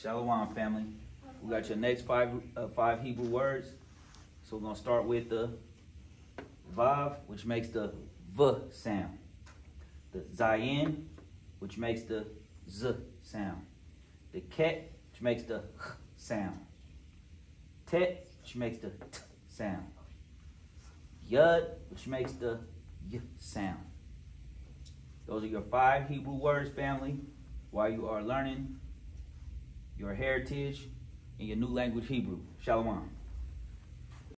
Shalom, family. We got your next five uh, five Hebrew words. So we're gonna start with the Vav, which makes the V sound. The Zayin, which makes the Z sound. The Chet, which makes the H sound. Tet, which makes the T sound. Yud, which makes the Y sound. Those are your five Hebrew words, family, while you are learning your heritage and your new language, Hebrew. Shalom.